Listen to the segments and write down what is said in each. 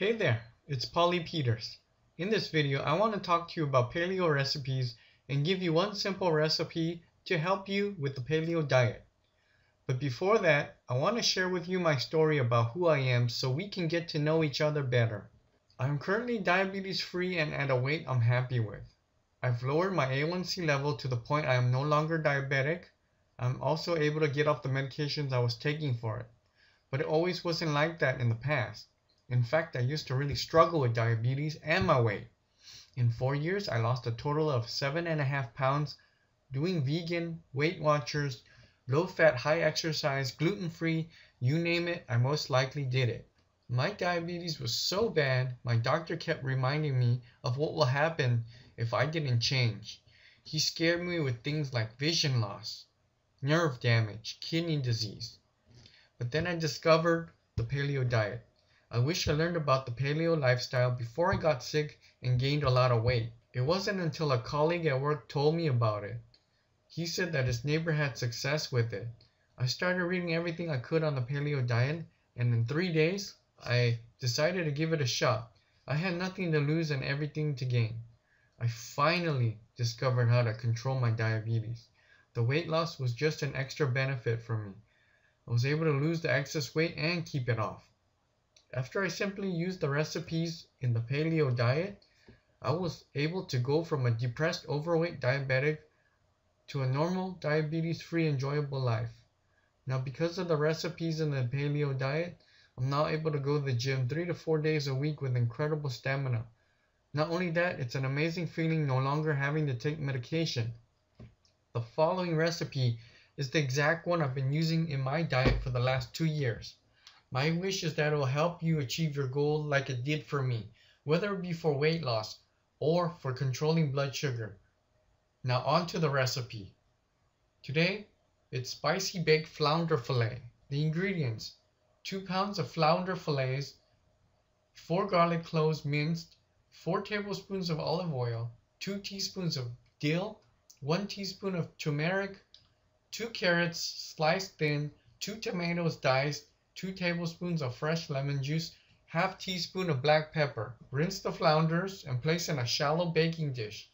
Hey there, it's Paulee Peters. In this video, I want to talk to you about paleo recipes and give you one simple recipe to help you with the paleo diet. But before that, I want to share with you my story about who I am so we can get to know each other better. I'm currently diabetes free and at a weight I'm happy with. I've lowered my A1C level to the point I am no longer diabetic. I'm also able to get off the medications I was taking for it. But it always wasn't like that in the past. In fact, I used to really struggle with diabetes and my weight. In four years, I lost a total of seven and a half pounds doing vegan, Weight Watchers, low fat, high exercise, gluten free, you name it, I most likely did it. My diabetes was so bad, my doctor kept reminding me of what will happen if I didn't change. He scared me with things like vision loss, nerve damage, kidney disease. But then I discovered the paleo diet. I wish I learned about the paleo lifestyle before I got sick and gained a lot of weight. It wasn't until a colleague at work told me about it. He said that his neighbor had success with it. I started reading everything I could on the paleo diet, and in three days, I decided to give it a shot. I had nothing to lose and everything to gain. I finally discovered how to control my diabetes. The weight loss was just an extra benefit for me. I was able to lose the excess weight and keep it off. After I simply used the recipes in the paleo diet, I was able to go from a depressed overweight diabetic to a normal diabetes free enjoyable life. Now because of the recipes in the paleo diet, I'm now able to go to the gym 3 to 4 days a week with incredible stamina. Not only that, it's an amazing feeling no longer having to take medication. The following recipe is the exact one I've been using in my diet for the last 2 years. My wish is that it will help you achieve your goal like it did for me, whether it be for weight loss or for controlling blood sugar. Now on to the recipe. Today, it's spicy baked flounder fillet. The ingredients, 2 pounds of flounder fillets, 4 garlic cloves minced, 4 tablespoons of olive oil, 2 teaspoons of dill, 1 teaspoon of turmeric, 2 carrots sliced thin, 2 tomatoes diced, 2 tablespoons of fresh lemon juice, half teaspoon of black pepper. Rinse the flounders and place in a shallow baking dish.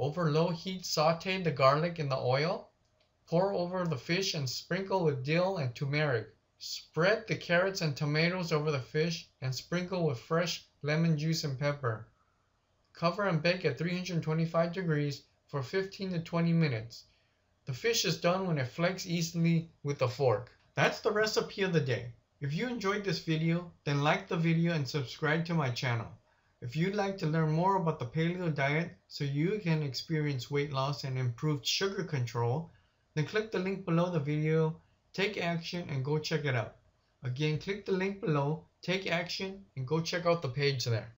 Over low heat saute the garlic in the oil. Pour over the fish and sprinkle with dill and turmeric. Spread the carrots and tomatoes over the fish and sprinkle with fresh lemon juice and pepper. Cover and bake at 325 degrees for 15 to 20 minutes. The fish is done when it flakes easily with a fork. That's the recipe of the day. If you enjoyed this video, then like the video and subscribe to my channel. If you'd like to learn more about the paleo diet so you can experience weight loss and improved sugar control, then click the link below the video, take action and go check it out. Again, click the link below, take action and go check out the page there.